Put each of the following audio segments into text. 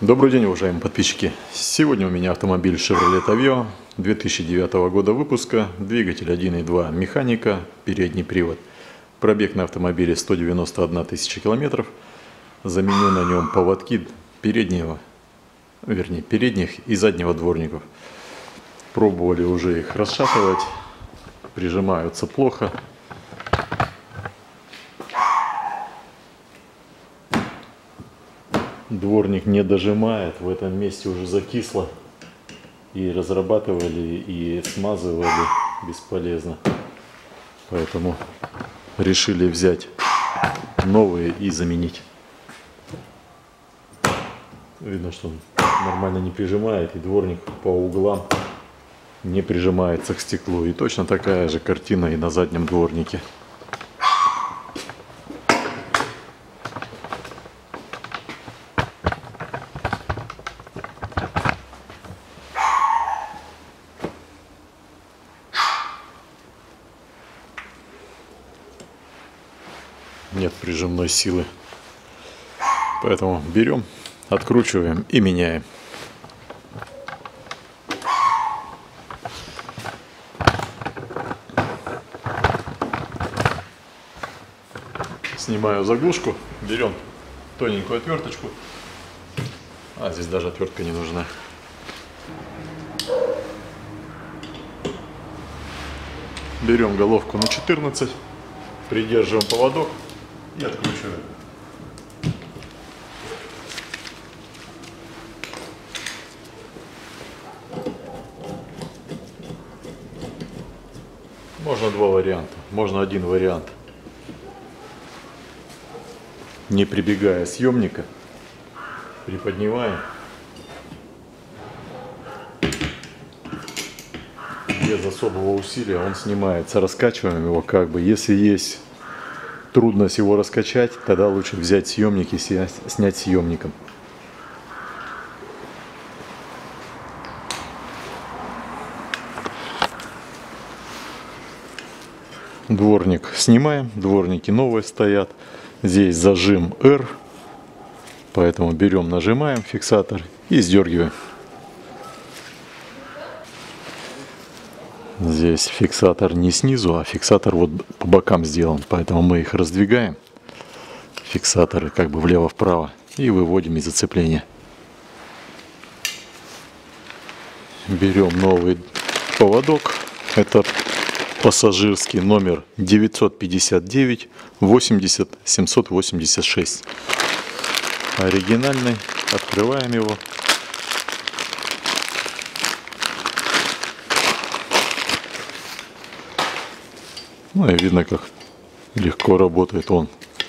Добрый день, уважаемые подписчики. Сегодня у меня автомобиль Chevrolet Aveo 2009 года выпуска, двигатель 1.2 механика, передний привод. Пробег на автомобиле 191 тысяча километров. Заменю на нем поводки переднего, вернее передних и заднего дворников. Пробовали уже их расшатывать, прижимаются плохо. Дворник не дожимает, в этом месте уже закисло. И разрабатывали, и смазывали бесполезно. Поэтому решили взять новые и заменить. Видно, что он нормально не прижимает, и дворник по углам не прижимается к стеклу. И точно такая же картина и на заднем дворнике. нет прижимной силы. Поэтому берем, откручиваем и меняем. Снимаю заглушку, берем тоненькую отверточку. А здесь даже отвертка не нужна. Берем головку на 14, придерживаем поводок и откручиваем. Можно два варианта, можно один вариант. Не прибегая съемника, приподнимаем. Без особого усилия он снимается. Раскачиваем его как бы. Если есть трудность его раскачать, тогда лучше взять съемник и снять съемником. Дворник снимаем, дворники новые стоят. Здесь зажим R, поэтому берем, нажимаем фиксатор и сдергиваем. Здесь фиксатор не снизу, а фиксатор вот по бокам сделан. Поэтому мы их раздвигаем. Фиксаторы как бы влево-вправо. И выводим из зацепления. Берем новый поводок. Это пассажирский номер 959 80 786. Оригинальный. Открываем его. Ну и видно, как легко работает он.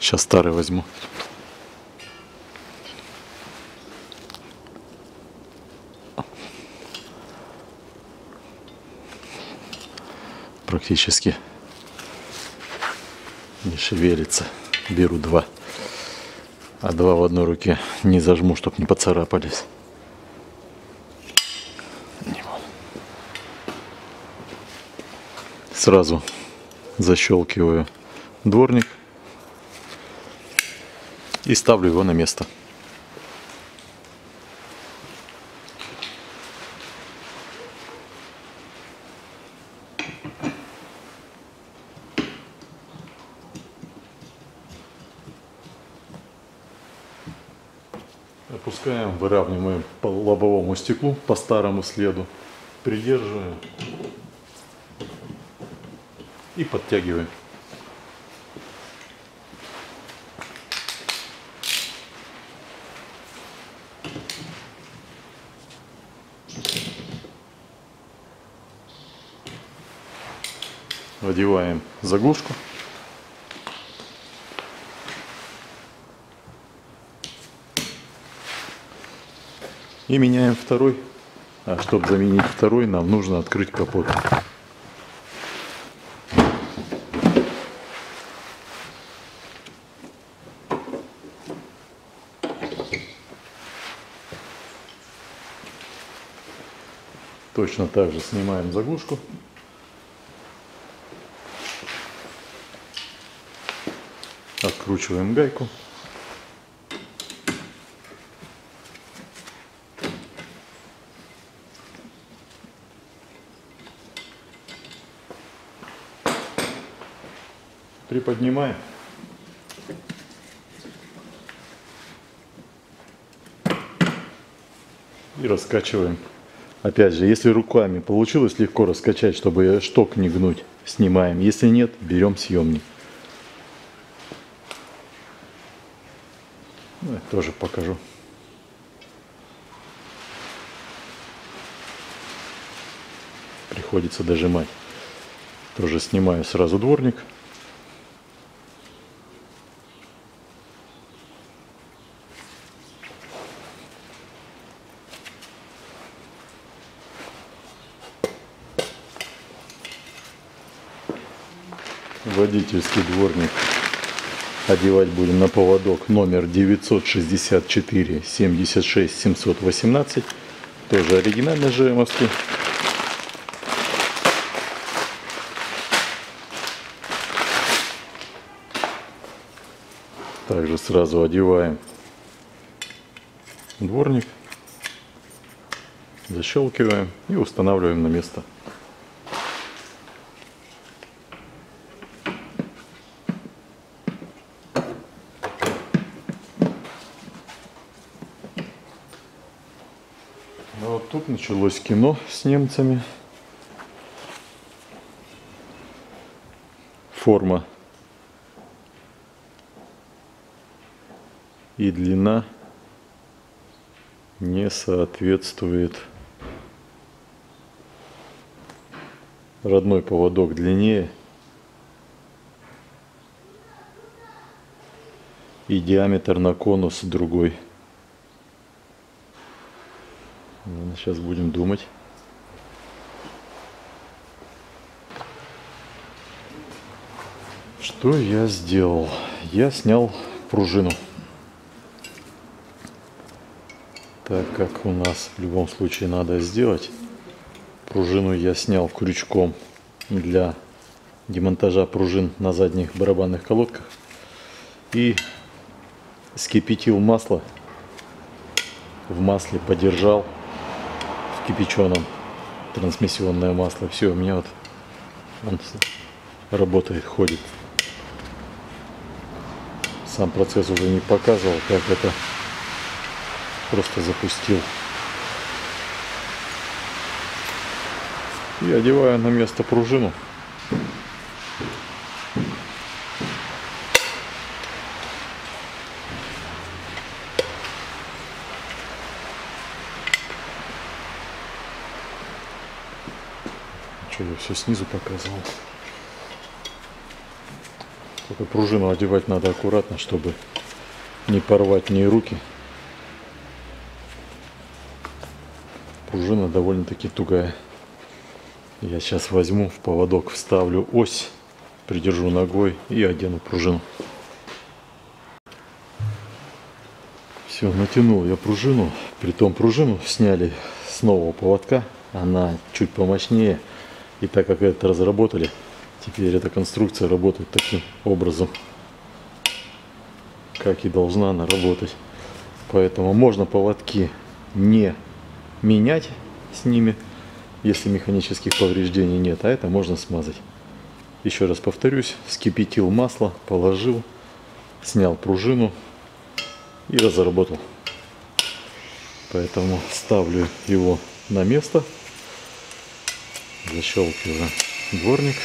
Сейчас старый возьму. Практически не шевелится. Беру два. А два в одной руке не зажму, чтобы не поцарапались. Сразу защелкиваю дворник и ставлю его на место. Опускаем, выравниваем по лобовому стеклу по старому следу, придерживаем и подтягиваем. Одеваем заглушку. И меняем второй. А чтобы заменить второй, нам нужно открыть капот. точно так же снимаем заглушку. Откручиваем гайку. Приподнимаем. И раскачиваем. Опять же, если руками получилось легко раскачать, чтобы шток не гнуть, снимаем. Если нет, берем съемник. Ну, тоже покажу. Приходится дожимать. Тоже снимаю сразу дворник. Водительский дворник. Одевать будем на поводок номер 964 76 718 тоже оригинальный ЖМовский также сразу одеваем дворник. Защелкиваем и устанавливаем на место Ну вот тут началось кино с немцами. Форма и длина не соответствует. Родной поводок длиннее. И диаметр на конус другой. Сейчас будем думать. Что я сделал? Я снял пружину. Так как у нас в любом случае надо сделать, пружину я снял крючком для демонтажа пружин на задних барабанных колодках и скипятил масло в масле подержал кипяченом трансмиссионное масло. Все, у меня вот он работает, ходит. Сам процесс уже не показывал, как это просто запустил. И одеваю на место пружину. Что я все снизу показывал. Только пружину одевать надо аккуратно, чтобы не порвать ни руки. Пружина довольно-таки тугая. Я сейчас возьму в поводок, вставлю ось, придержу ногой и одену пружину. Все, натянул я пружину. Притом пружину сняли с нового поводка. Она чуть помощнее. И так как это разработали, теперь эта конструкция работает таким образом, как и должна она работать. Поэтому можно поводки не менять с ними, если механических повреждений нет, а это можно смазать. Еще раз повторюсь, вскипятил масло, положил, снял пружину и разработал. Поэтому ставлю его на место защелкиваю дворник.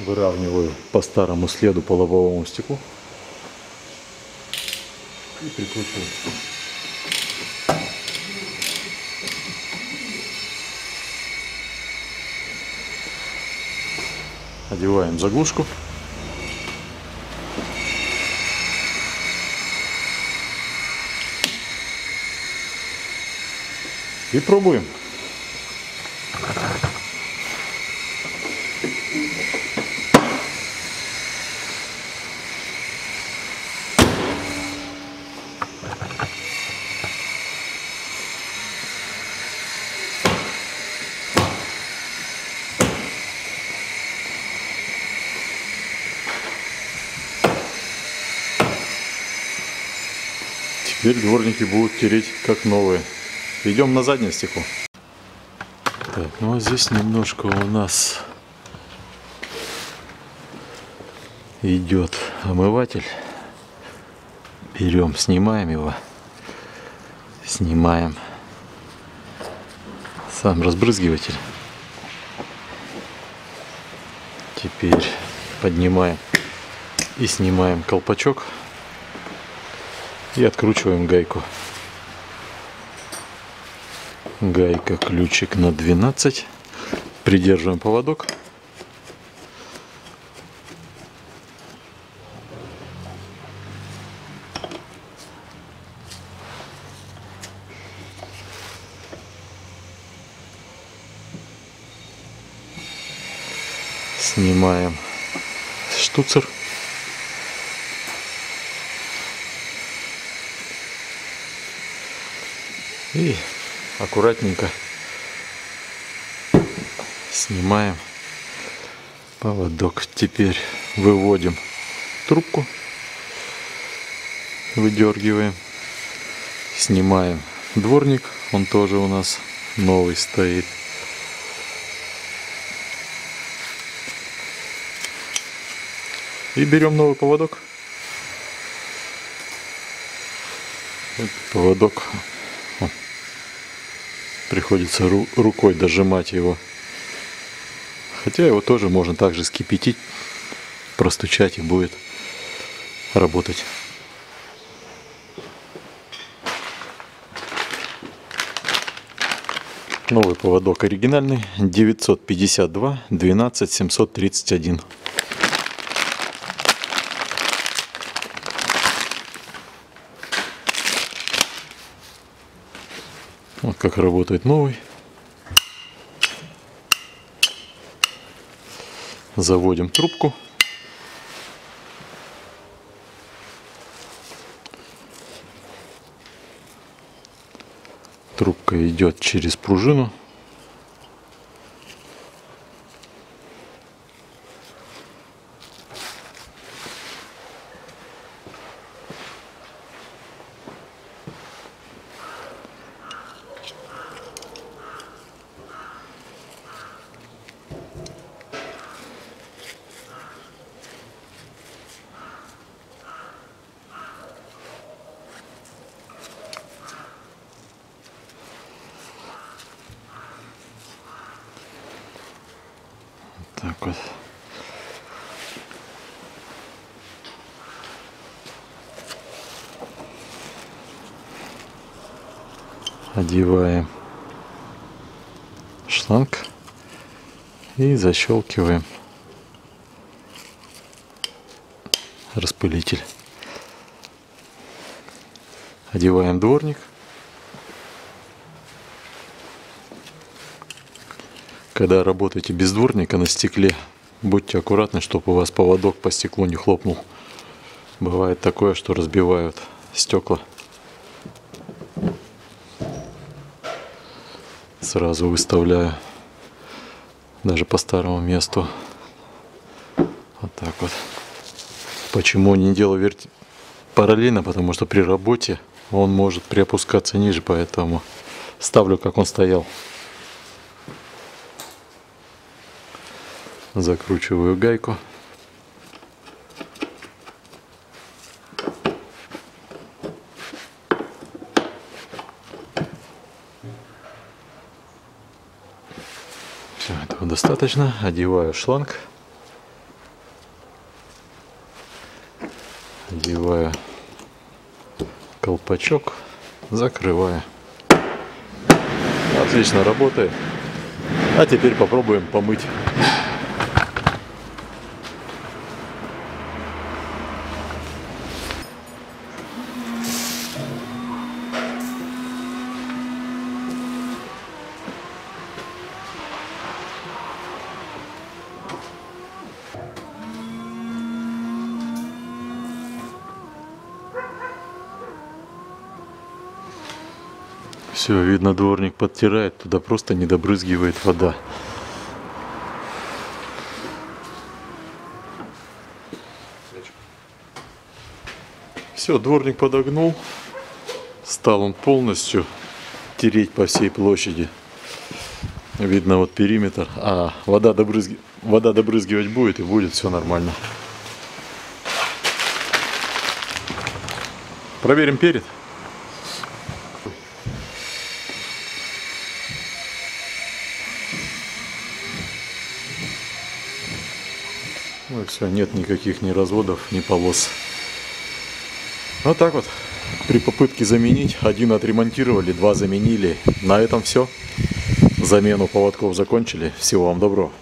Выравниваю по старому следу по лобовому стеклу и прикручиваю. Одеваем заглушку. И пробуем. Теперь дворники будут тереть как новые. Идем на заднее стекло. Так, ну а здесь немножко у нас идет омыватель. Берем, снимаем его. Снимаем сам разбрызгиватель. Теперь поднимаем и снимаем колпачок и откручиваем гайку. Гайка, ключик на 12. Придерживаем поводок. Снимаем штуцер. И аккуратненько снимаем поводок. Теперь выводим трубку, выдергиваем, снимаем дворник, он тоже у нас новый стоит. И берем новый поводок. Поводок приходится ру рукой дожимать его. Хотя его тоже можно также скипятить, простучать и будет работать. Новый поводок оригинальный 952 12 731. Как работает новый. Заводим трубку. Трубка идет через пружину. Вот. Одеваем шланг и защелкиваем распылитель. Одеваем дворник. Когда работаете без дворника на стекле, будьте аккуратны, чтобы у вас поводок по стеклу не хлопнул. Бывает такое, что разбивают стекла. Сразу выставляю даже по старому месту. Вот так вот. Почему не делаю верти... параллельно? Потому что при работе он может приопускаться ниже, поэтому ставлю как он стоял. Закручиваю гайку. Все, этого достаточно. Одеваю шланг. Одеваю колпачок. Закрываю. Отлично работает. А теперь попробуем помыть. Все, видно, дворник подтирает, туда просто не добрызгивает вода. Все, дворник подогнул. Стал он полностью тереть по всей площади. Видно вот периметр. А вода, добрызги... вода добрызгивать будет и будет все нормально. Проверим перед. Все, нет никаких ни разводов, ни полос. Вот так вот. При попытке заменить, один отремонтировали, два заменили. На этом все. Замену поводков закончили. Всего вам доброго.